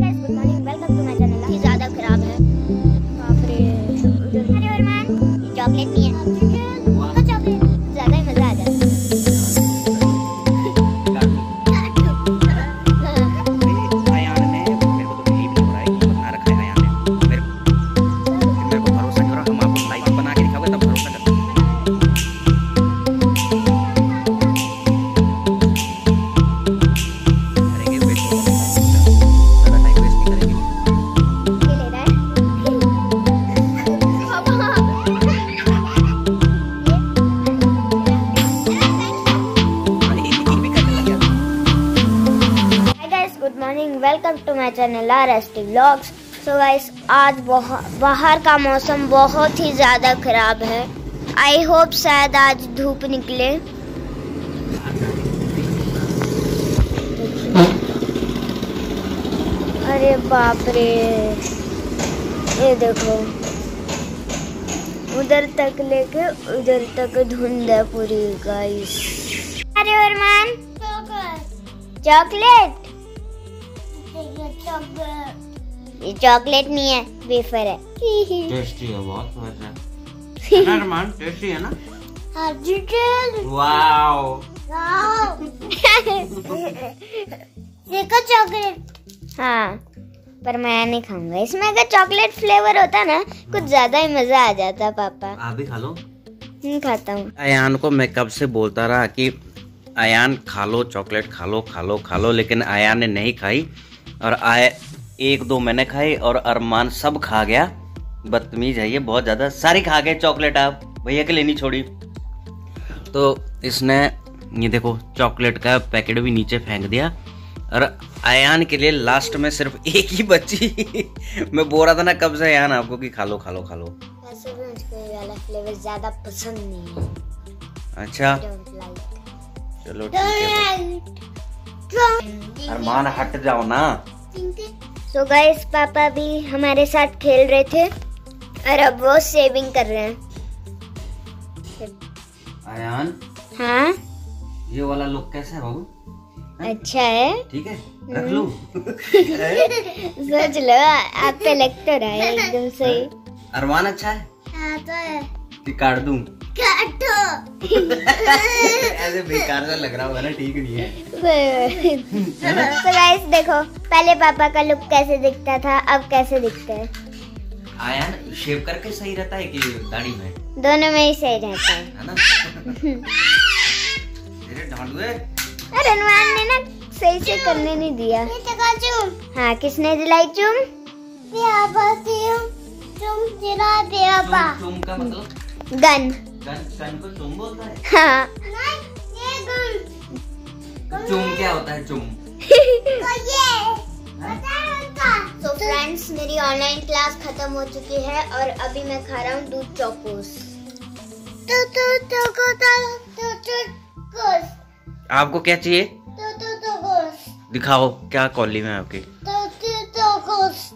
该死哪里？morning welcome to my channel R S T vlogs so guys आज बाहर का मौसम बहुत ही ज़्यादा खराब है। आई होप शायद आज धूप निकले। अरे बाप रे। ये देखो। उधर तक लेके उधर तक धुंध है पूरी गाइस अरे अरमान चॉकलेट ये चॉकलेट नहीं है वेफर है। टेस्टी है बहुत मज़ा है। अरमान टेस्टी है ना? वाओ वाओ देखो चॉकलेट। हाँ पर मैं नहीं खाऊँगा। इसमें अगर चॉकलेट फ्लेवर होता ना कुछ ज़्यादा ही मज़ा आ जाता पापा। आप भी खा लो। नहीं खाता हूँ। अयान को मैं कब से बोलता रहा कि अयान खा लो चॉकलेट खा लो खा लो खा लो लेकिन अयान ने नहीं खाई। और आय एक दो मैंने खाई और अरमान सब खा गया। बदतमीज है ये बहुत ज़्यादा। सारी खा गए चॉकलेट आप भैया के लिए नहीं छोड़ी। तो इसने ये देखो चॉकलेट का पैकेट भी नीचे फेंक दिया। और अयान के लिए लास्ट में सिर्फ़ एक ही बची। मैं बोल रहा था ना कब से अयान आपको कि खा लो खा लो खा लो। वाला फ्लेवर ज़्यादा पसंद नहीं अच्छा। चलो ठीक है। अरमान हट जाओ ना। सो गाइस पापा भी हमारे साथ खेल रहे थे और अब वो सेविंग कर रहे हैं। अयान हाँ? ये वाला लुक कैसा है बाबू? अच्छा है। ठीक है रख लो? सोच लो आप पे लग तो रहा है एकदम सही। अरमान अच्छा है? हाँ तो है। कि काट दूँ? ऐसे बेकार सा लग रहा होगा ना ठीक नहीं है। तो गाइस देखो पहले पापा का लुक कैसे दिखता था अब कैसे दिखता है? आयान शेव करके सही रहता है कि दाढ़ी में? दोनों में ही सही रहता है। है ना? तेरे ढांडुए अरे अनुमान ने ना सही से करने नहीं दिया। हाँ किसने दिलाई चुम? चुम चुम का मतलब? गन। गन गन को चुम बोलता है? हाँ। चुम क्या होता है चुम तो फ्रेंड्स मेरी ऑनलाइन क्लास खत्म हो चुकी है और अभी मैं खा रहा हूँ दूध चौकोस। तो तो तो को तो तो तो आपको क्या चाहिए? तो तो तो गोस दिखाओ क्या कॉली में आपकी? तो तो तो गोस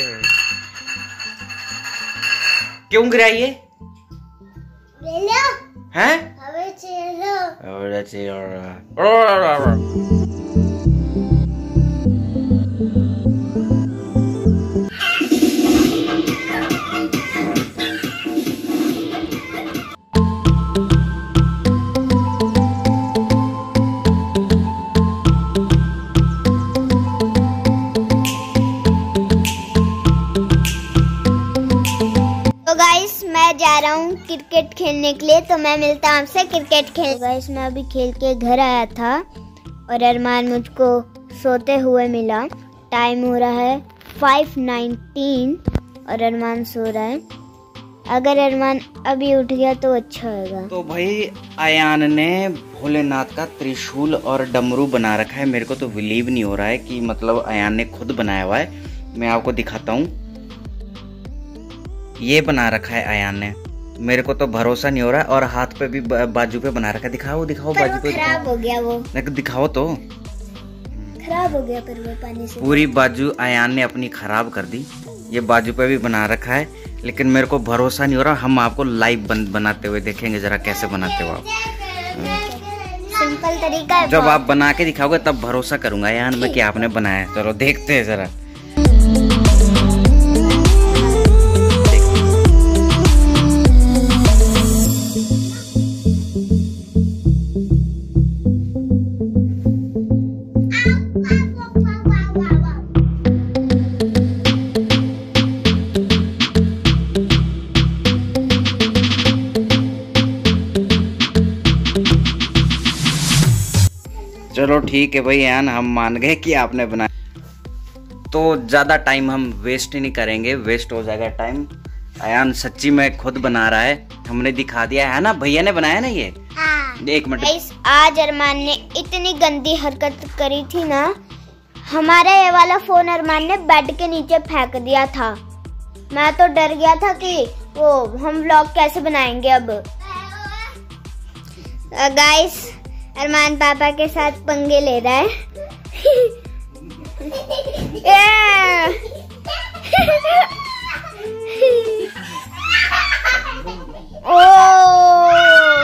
क्यों गिराई है हैं? अबे चलो। अबे that's मैं जा रहा हूँ क्रिकेट खेलने के लिए तो मैं मिलता हूँ आपसे क्रिकेट खेल। गाइस, मैं अभी खेल के घर आया था और अरमान मुझको सोते हुए मिला। टाइम हो रहा है फाइव नाइनटीन और अरमान सो रहा है। अगर अरमान अभी उठ गया तो अच्छा होगा। तो भाई अयान ने भोलेनाथ का त्रिशूल और डमरू बना रखा है। मेरे को तो बिलीव नहीं हो रहा है कि मतलब अयान ने खुद बनाया हुआ है। मैं आपको दिखाता हूँ। ये बना रखा है अयान ने। मेरे को तो भरोसा नहीं हो रहा और हाथ पे भी बाजू पे बना रखा है। दिखाओ दिखाओ बाजू पे खराब दिखाओ हो गया वो। दिखाओ तो। खराब हो गया पर वो पानी से। पूरी बाजू अयान ने अपनी खराब कर दी। ये बाजू पे भी बना रखा है लेकिन मेरे को भरोसा नहीं हो रहा। हम आपको लाइव बन, बनाते हुए देखेंगे जरा कैसे बनाते हो आप। सिंपल तरीका जब आप बना के दिखाओगे तब भरोसा करूँगा यान में कि आपने बनाया चलो देखते हैं जरा। चलो ठीक है भाई यान हम मान गए कि आपने बनाया तो ज़्यादा टाइम हम वेस्ट नहीं करेंगे वेस्ट हो जाएगा टाइम अयान सच्ची में खुद बना रहा है। हमने दिखा दिया है ना? भैया ने बनाया ना ये? एक मिनट। आज अरमान ने इतनी गंदी हरकत करी थी ना हमारा ये वाला फ़ोन अरमान ने बेड के नीचे फेंक दिया था। मैं तो डर गया था कि वो हम व्लॉग कैसे बनाएँगे अब। गाइस अरमान पापा के साथ पंगे ले रहा है। ओ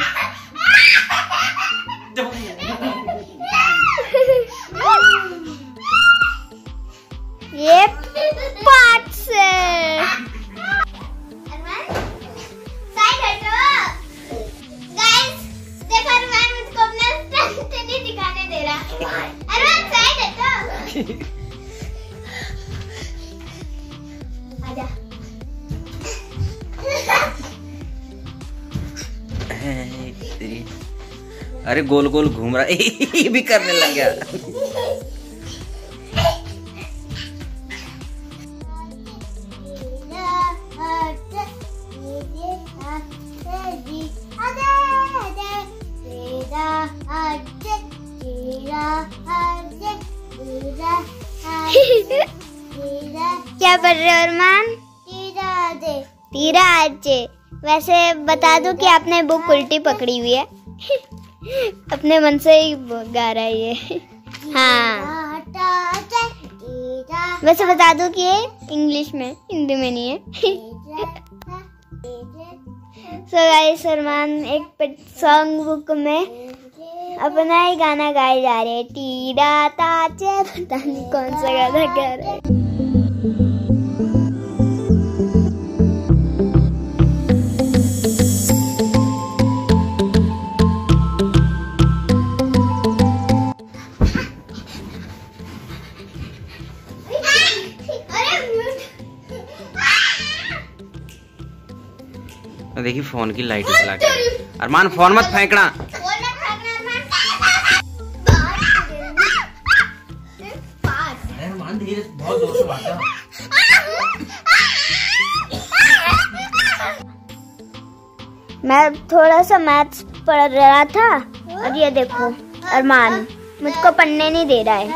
अरे गोल गोल घूम रहा है। ये भी करने लग गया। अरमान तीरा आजे वैसे बता दो कि आपने बुक उल्टी पकड़ी हुई है। अपने मन से ही गा रहा है ये। हाँ। वैसे बता दो कि ये इंग्लिश में हिंदी में नहीं है। सो गाइस अरमान एक सॉन्ग बुक में अपना ही गाना गाए जा रहे हैं। टीडा ताचे पता नहीं कौन सा गाना गा रहे हैं। देखिए फ़ोन की लाइट जला के। अरमान फ़ोन मत फेंकना। मैं थोड़ा सा मैथ्स पढ़ रहा था और ये देखो अरमान मुझको पढ़ने नहीं दे रहा है।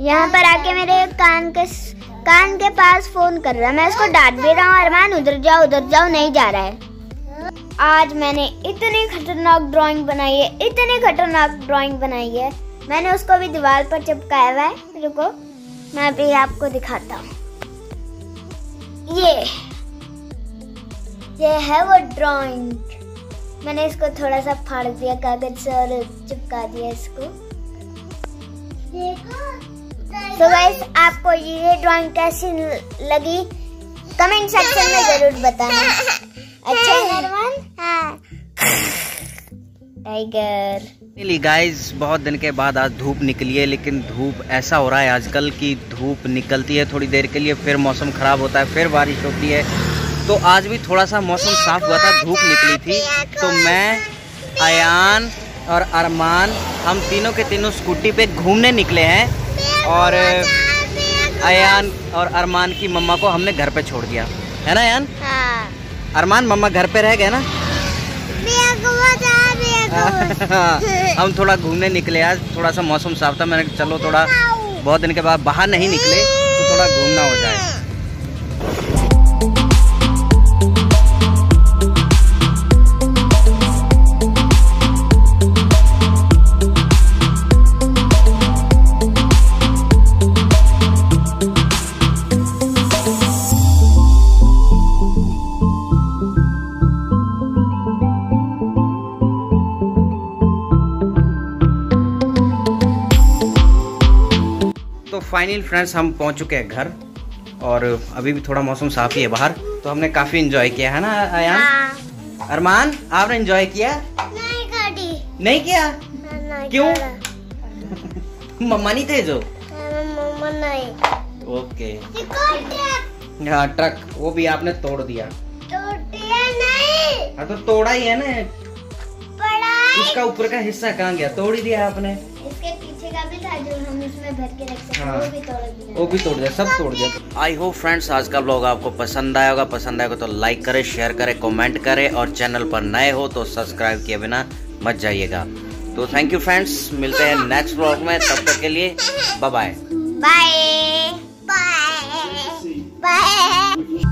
यहाँ पर आके मेरे कान के कान के पास फ़ोन कर रहा है। मैं उसको डांट भी रहा हूँ, अरमान, उधर जाओ उधर जाओ, नहीं जा रहा है। आज मैंने इतनी खतरनाक ड्राइंग बनाई है, इतनी खतरनाक ड्राइंग बनाई है। मैंने उसको भी दीवार पर चिपकाया हुआ है। रुको, मैं भी आपको दिखाता हूँ। ये ये है वो ड्राइंग मैंने इसको थोड़ा सा फाड़ दिया, कागज़ से और चिपका दिया इसको। तो गाइस आपको ये ड्राइंग कैसी लगी? कमेंट सेक्शन में ज़रूर बताना। अच्छा है टाइगर फाइनली गाइस बहुत दिन के बाद आज धूप निकली है लेकिन धूप ऐसा हो रहा है आजकल कि धूप निकलती है थोड़ी देर के लिए फिर मौसम खराब होता है फिर बारिश होती है। तो आज भी थोड़ा सा मौसम साफ़ हुआ था धूप निकली थी। तो मैं अयान और अरमान हम तीनों के तीनों स्कूटी पे घूमने निकले हैं। और अयान और अरमान की मम्मा को हमने घर पे छोड़ दिया। है ना अयान? हाँ। अरमान मम्मा घर पे रह गए ना? हम थोड़ा घूमने निकले आज थोड़ा सा मौसम साफ़ था मैंने चलो थोड़ा बहुत दिन के बाद बाहर नहीं निकले तो थोड़ा घूमना हो जाए। फाइनल फ्रेंड्स हम पहुँच चुके हैं घर और अभी भी थोड़ा मौसम साफ़ ही है बाहर तो हमने काफ़ी इंजॉय किया है ना आयान? हाँ। अरमान आपने इंजॉय किया? नहीं गाड़ी। नहीं किया? नहीं क्यों? मम्मा नहीं थे जो? मम्मा नहीं। ओके। ट्रक? हाँ ट्रक वो भी आपने तोड़ दिया। टूटिया नहीं। हाँ तो तोड़ा ही है ना। उसका ऊपर का हिस्सा कहाँ गया? तोड़ ही दिया आपने। जो भर के रख सकते हाँ। वो भी तोड़ दिया। वो भी तोड़ दिया सब तोड़ दिया। आई होप फ्रेंड्स आज का ब्लॉग आपको पसंद आया होगा। पसंद आएगा तो लाइक करे शेयर करे कॉमेंट करे और चैनल पर नए हो तो सब्सक्राइब किए बिना मत जाइएगा। तो थैंक यू फ्रेंड्स मिलते हैं नेक्स्ट ब्लॉग में। तब तक के लिए बाय बाय बाय